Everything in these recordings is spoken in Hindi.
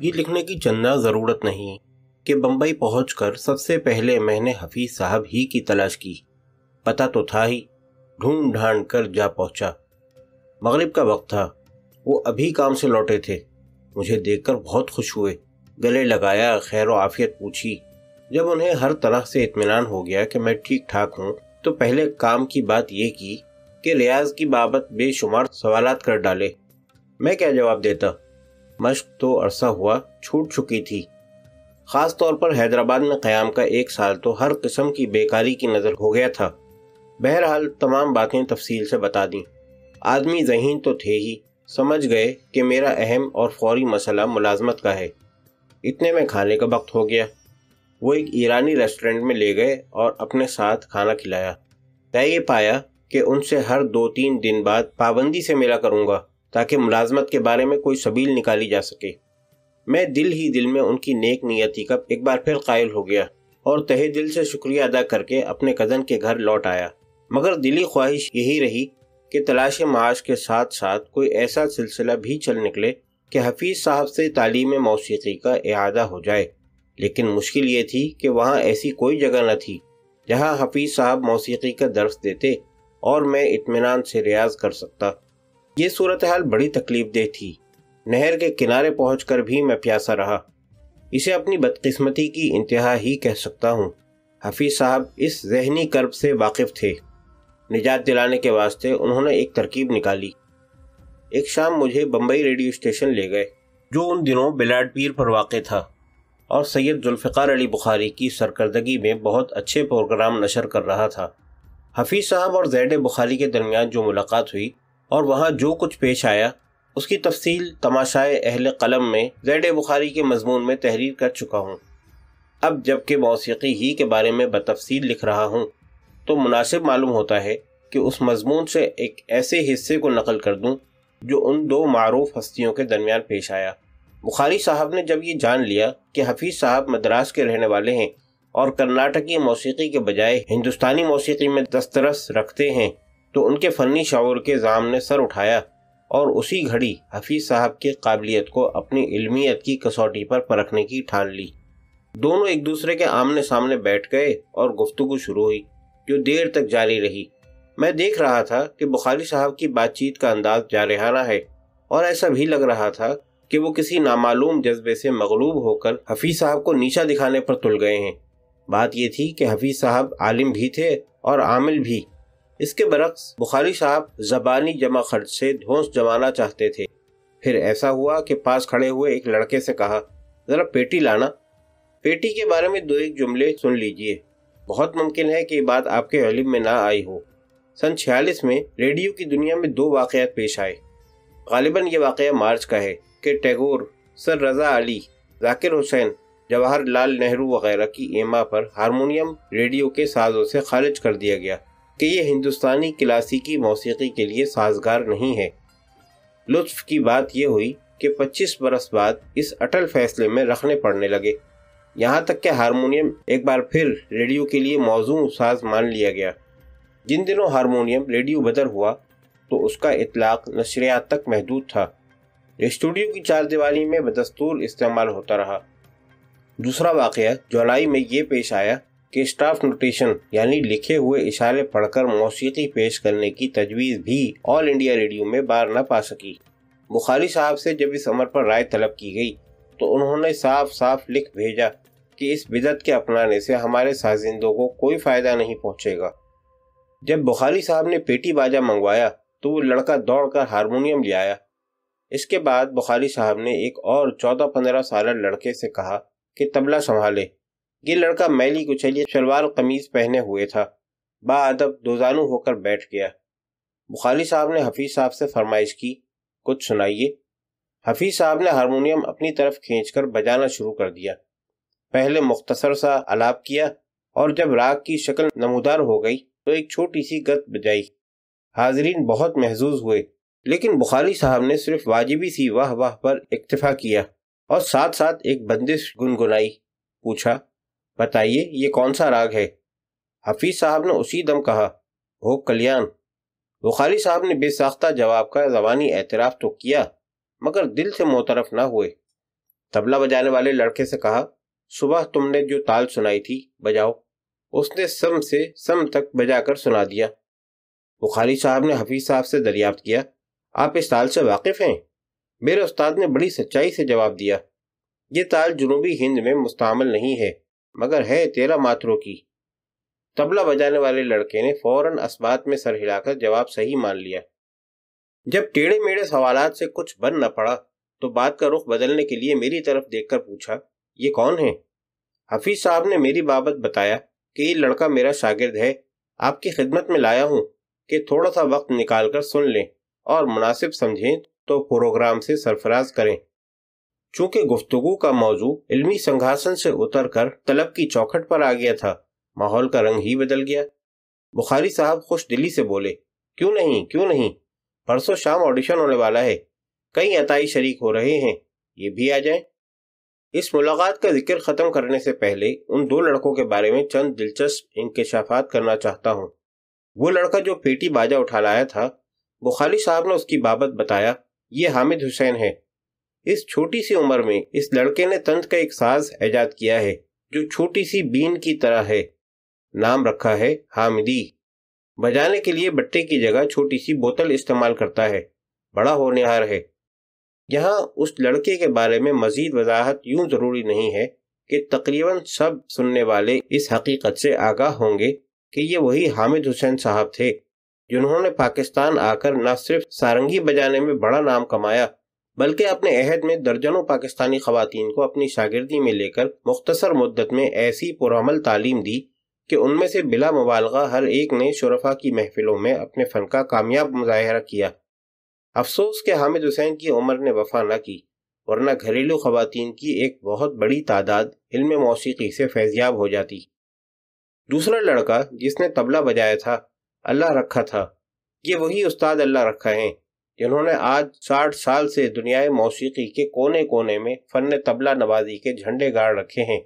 ये लिखने की चंदा ज़रूरत नहीं कि बम्बई पहुंचकर सबसे पहले मैंने हफीज साहब ही की तलाश की। पता तो था ही ढूंढ ढांड कर जा पहुँचा। मगरिब का वक्त था, वो अभी काम से लौटे थे। मुझे देखकर बहुत खुश हुए, गले लगाया, खैर आफियत पूछी। जब उन्हें हर तरह से इत्मीनान हो गया कि मैं ठीक ठाक हूँ तो पहले काम की बात यह की कि रियाज की बाबत बेशुमार सवालात कर डाले। मैं क्या जवाब देता? मश्क तो अरसा हुआ छूट चुकी थी। ख़ास तौर पर हैदराबाद में क़याम का एक साल तो हर किस्म की बेकारी की नज़र हो गया था। बहरहाल, तमाम बातें तफसील से बता दी। आदमी जहीन तो थे ही। समझ गए कि मेरा अहम और फौरी मसला मुलाजमत का है। इतने में खाने का वक्त हो गया। वो एक ईरानी रेस्टोरेंट में ले गए और अपने साथ खाना खिलाया। तय ये पाया कि उनसे हर दो तीन दिन बाद पाबंदी से मिला करूँगा। ताकि मुलाजमत के बारे में कोई सबील निकाली जा सके। मैं दिल ही दिल में उनकी नेक नियति का एक बार फिर कायल हो गया और तहे दिल से शुक्रिया अदा करके अपने कज़न के घर लौट आया। मगर दिली ख्वाहिश यही रही कि तलाश माश के साथ साथ कोई ऐसा सिलसिला भी चल निकले कि हफीज़ साहब से तालीम मौसीकी का अदा हो जाए। लेकिन मुश्किल ये थी कि वहाँ ऐसी कोई जगह न थी, जहाँ हफीज़ साहब मौसीकी का दर्स देते और मैं इतमान से रियाज कर सकता। ये सूरत हाल बड़ी तकलीफ़ दे थी। नहर के किनारे पहुंचकर भी मैं प्यासा रहा। इसे अपनी बदकिस्मती की इंतहा ही कह सकता हूँ। हफीज साहब इस जहनी कर्ब से वाकिफ थे। निजात दिलाने के वास्ते उन्होंने एक तरकीब निकाली। एक शाम मुझे बम्बई रेडियो स्टेशन ले गए, जो उन दिनों बिलाड पीर पर वाक़ था, और सैयद जुल्फ़ार अली बुखारी की सरकर्दगी में बहुत अच्छे प्रोग्राम नशर कर रहा था। हफीज़ साहब और जैड बुखारी के दरमियान जो मुलाकात हुई और वहाँ जो कुछ पेश आया, उसकी तफसील तमाशाए अहल कलम में जैड बुखारी के मजमून में तहरीर कर चुका हूँ। अब जबकि मौसीकी ही के बारे में बतफसील लिख रहा हूँ तो मुनासिब मालूम होता है कि उस मजमून से एक ऐसे हिस्से को नकल कर दूँ, जो उन दो मरूफ हस्तियों के दरमियान पेश आया। बुखारी साहब ने जब ये जान लिया कि हफीज़ साहब मद्रास के रहने वाले हैं और कर्नाटकी मौसीकी के बजाय हिंदुस्तानी मौसीकी में दस्तरस रखते हैं तो उनके फ़नी शौर के जाम ने सर उठाया और उसी घड़ी हफीज़ साहब की काबिलियत को अपनी इल्मियत की कसौटी पर परखने की ठान ली। दोनों एक दूसरे के आमने सामने बैठ गए और गुफ्तगु शुरू हुई, जो देर तक जारी रही। मैं देख रहा था कि बुखारी साहब की बातचीत का अंदाज जारहाना है और ऐसा भी लग रहा था कि वो किसी नामालूम जज्बे से मगलूब होकर हफीज साहब को नीचा दिखाने पर तुल गए हैं। बात यह थी कि हफीज साहब आलिम भी थे और आमिल भी इसके बरक्स बुखारी साहब जबानी जमा खर्च से ध्वंस जमाना चाहते थे। फिर ऐसा हुआ कि पास खड़े हुए एक लड़के से कहा, ज़रा पेटी लाना। पेटी के बारे में दो एक जुमले सुन लीजिए। बहुत मुमकिन है कि ये बात आपके इल्म में ना आई हो। सन छियालीस में रेडियो की दुनिया में दो वाक़ात पेश आए। गालिबा ये वाक़ मार्च का है कि टैगोर, सर रज़ा अली, जाकिर हुसैन जवाहर लाल नेहरू वगैरह की एमा पर हारमोनियम रेडियो के साजों से खारिज कर दिया गया। कि ये हिंदुस्तानी क्लासिकी मौसीकी के लिए साजगार नहीं है। लुत्फ की बात यह हुई कि 25 बरस बाद इस अटल फैसले में रखने पड़ने लगे। यहाँ तक कि हारमोनियम एक बार फिर रेडियो के लिए मौजू साज मान लिया गया। जिन दिनों हारमोनियम रेडियो बदर हुआ तो उसका इतलाक नशरियात तक महदूद था। स्टूडियो की चार दीवारी में बदस्तूर इस्तेमाल होता रहा। दूसरा वाक़ जुलाई में ये पेश आया कि स्टाफ नोटेशन, यानी लिखे हुए इशारे पढ़कर मौसीकी पेश करने की तजवीज़ भी ऑल इंडिया रेडियो में बार न पा सकी। बुखारी साहब से जब इस अमर पर राय तलब की गई तो उन्होंने साफ़ साफ़ लिख भेजा कि इस बिदत के अपनाने से हमारे साजिंदों को कोई फ़ायदा नहीं पहुंचेगा। जब बुखारी साहब ने पेटी बाजा मंगवाया तो वो लड़का दौड़कर हारमोनियम ले आया। इसके बाद बुखारी साहब ने एक और चौदह पंद्रह साल लड़के से कहा कि तबला संभाले ये लड़का मैली कुचलिए शलवार कमीज पहने हुए था। बादब दोजानू होकर बैठ गया। बुखारी साहब ने हफीज साहब से फरमाइश की, कुछ सुनाइए। हफीज साहब ने हारमोनियम अपनी तरफ़ खींचकर बजाना शुरू कर दिया। पहले मुख्तसर सा अलाप किया और जब राग की शक्ल नमूदार हो गई तो एक छोटी सी गत बजाई। हाजरीन बहुत महजूज हुए, लेकिन बुखारी साहब ने सिर्फ़ वाजिबी सी वाह वाह पर इक्तफा किया और साथ साथ एक बंदिश गुनगुनाई। पूछा बताइए, ये कौन सा राग है? हफीज साहब ने उसी दम कहा हो कल्याण। बुखारी साहब ने बेसाख्ता जवाब का जबानी एतराफ़ तो किया, मगर दिल से मोतरफ ना हुए। तबला बजाने वाले लड़के से कहा, सुबह तुमने जो ताल सुनाई थी, बजाओ। उसने सम से सम तक बजाकर सुना दिया। बुखारी साहब ने हफीज साहब से दरियाफ्त किया, आप इस ताल से वाकिफ हैं? मेरे उस्ताद ने बड़ी सच्चाई से जवाब दिया, ये ताल जुनूबी हिंद में मुस्तमल नहीं है। मगर है तेरह मात्रों की। तबला बजाने वाले लड़के ने फ़ौरन असबात में सर हिलाकर जवाब सही मान लिया। जब टेढ़े मेढ़े सवालात से कुछ बन न पड़ा तो बात का रुख बदलने के लिए मेरी तरफ़ देखकर पूछा, ये कौन है? हफीज साहब ने मेरी बाबत बताया कि ये लड़का मेरा शागिर्द है। आपकी खिदमत में लाया हूँ कि थोड़ा सा वक्त निकाल कर सुन लें और मुनासिब समझें तो प्रोग्राम से सरफराज करें। चूँकि गुफ्तगु का मौजू इल्मी संघासन से उतरकर तलब की चौखट पर आ गया था, माहौल का रंग ही बदल गया। बुखारी साहब खुश दिली से बोले, क्यों नहीं क्यों नहीं? परसों शाम ऑडिशन होने वाला है। कई अताई शरीक हो रहे हैं, ये भी आ जाए। इस मुलाकात का ज़िक्र खत्म करने से पहले उन दो लड़कों के बारे में चंद दिलचस्प इंकशाफात करना चाहता हूँ। वो लड़का जो पेटी बाजा उठा लाया था, बुखारी साहब ने उसकी बाबत बताया, ये हामिद हुसैन है। इस छोटी सी उम्र में इस लड़के ने तंज का एक साज ऐजाद किया है, जो छोटी सी बीन की तरह है। नाम रखा है हामिदी। बजाने के लिए बट्टे की जगह छोटी सी बोतल इस्तेमाल करता है। बड़ा होनहार है। यहाँ उस लड़के के बारे में मजीद वजाहत यूँ ज़रूरी नहीं है कि तकरीबन सब सुनने वाले इस हकीकत से आगाह होंगे कि ये वही हामिद हुसैन साहब थे, जिन्होंने पाकिस्तान आकर न सिर्फ़ सारंगी बजाने में बड़ा नाम कमाया बल्कि अपने अहद में दर्जनों पाकिस्तानी खातन को अपनी शागिर्दी में लेकर मुख्तसर मुद्दत में ऐसी पुरमल तालीम दी कि उनमें से बिला मुबालगा हर एक ने शुरफा की महफिलों में अपने फ़न का कामयाब मुजाहरा किया। अफसोस के हामिद हुसैन की उम्र ने वफा न की, वरना घरेलू खातन की एक बहुत बड़ी तादाद इल्म मौसीकी से फैजियाब हो जाती। दूसरा लड़का जिसने तबला बजाया था, अल्लाह रखा था, ये वही उस्ताद अल्लाह रखा है जिन्होंने आज साठ साल से दुनिया मौसीकी के कोने कोने में फन तबला नवाजी के झंडे गाड़ रखे हैं।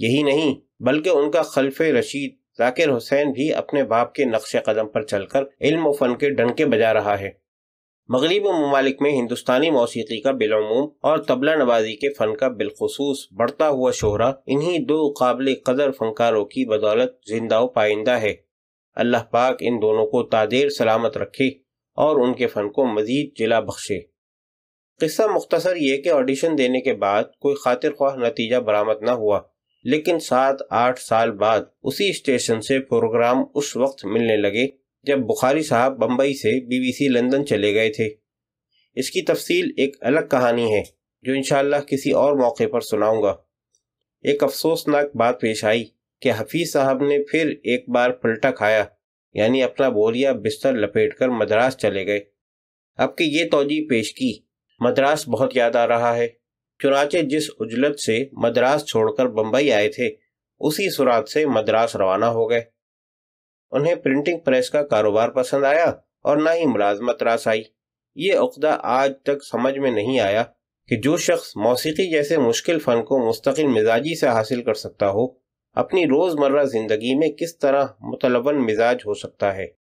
यही नहीं, बल्कि उनका खलफ रशीद जाकिर हुसैन भी अपने बाप के नक्श कदम पर चलकर इल्म फन के डंके बजा रहा है। मगरब ममालिक में हिंदुस्तानी मौसीकी का बिलूम और तबला नवाजी के फ़न का बिलखसूस बढ़ता हुआ शोहरा इन्हीं दो काबिल कदर फनकारों की बदौलत ज़िंदा पाइंदा है। अल्लाह पाक इन दोनों को तादेर सलामत रखे। और उनके फ़न को मजीद जिला बख्शे। किस्सा मुख्तसर ये कि ऑडिशन देने के बाद कोई खातिर ख्वाह नतीजा बरामद न हुआ, लेकिन सात, आठ साल बाद उसी स्टेशन से प्रोग्राम उस वक्त मिलने लगे जब बुखारी साहब बम्बई से बीबीसी लंदन चले गए थे। इसकी तफसील एक अलग कहानी है, जो इंशाल्लाह किसी और मौके पर सुनाऊँगा। एक अफसोसनाक बात पेश आई कि हफीज साहब ने फिर एक बार पलटा खाया। यानी अपना बोरिया बिस्तर लपेटकर मद्रास चले गए। अब की ये तोजी पेश की, मद्रास बहुत याद आ रहा है। चुनाचे जिस उजलत से मद्रास छोड़कर बम्बई आए थे, उसी सुरात से मद्रास रवाना हो गए। उन्हें प्रिंटिंग प्रेस का कारोबार पसंद आया और ना ही मुलाजमत रास आई। ये उकदा आज तक समझ में नहीं आया कि जो शख्स मौसीकी जैसे मुश्किल फ़न को मुस्तकिल मिजाजी से हासिल कर सकता हो अपनी रोज़मर्रा ज़िंदगी में किस तरह मुतलवन मिजाज हो सकता है?